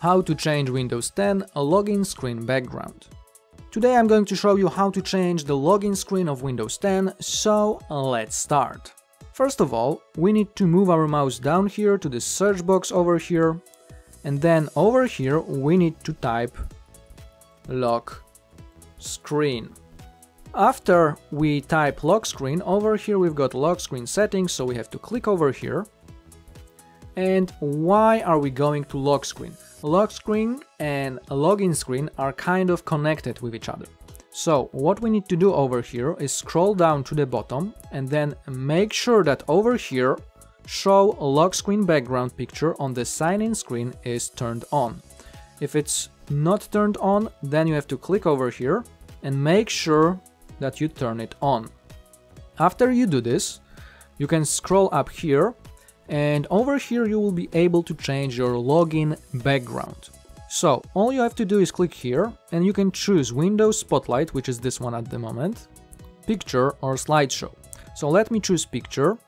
How to change Windows 10 a login screen background. Today I'm going to show you how to change the login screen of Windows 10, so let's start. First of all, we need to move our mouse down here to the search box over here, and then over here we need to type lock screen. After we type lock screen, over here we've got lock screen settings, so we have to click over here. And why are we going to lock screen? lock screen and login screen are kind of connected with each other. So what we need to do over here is scroll down to the bottom and then make sure that over here show lock screen background picture on the sign in screen is turned on. If it's not turned on, then you have to click over here and make sure that you turn it on. After you do this, you can scroll up here and over here you will be able to change your login background. So all you have to do is click here and you can choose Windows Spotlight, which is this one at the moment, Picture or Slideshow. So let me choose Picture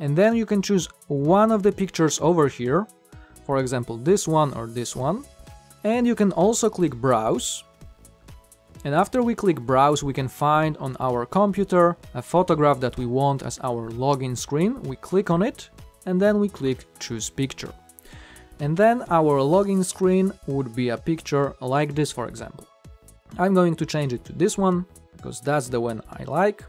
and then you can choose one of the pictures over here, for example this one or this one, and you can also click Browse and after we click browse we can find on our computer a photograph that we want as our login screen, we click on it and then we click choose picture. And then our login screen would be a picture like this for example. I'm going to change it to this one, because that's the one I like.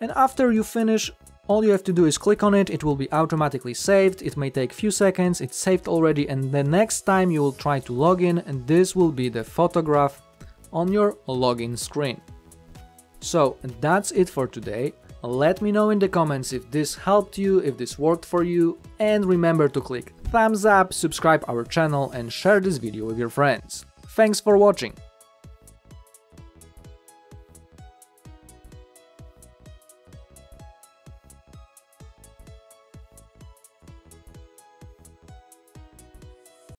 And after you finish, all you have to do is click on it, it will be automatically saved, it may take few seconds, it's saved already and the next time you will try to log in and this will be the photograph on your login screen. So that's it for today. Let me know in the comments if this helped you, if this worked for you, and remember to click thumbs up, subscribe our channel and share this video with your friends. Thanks for watching!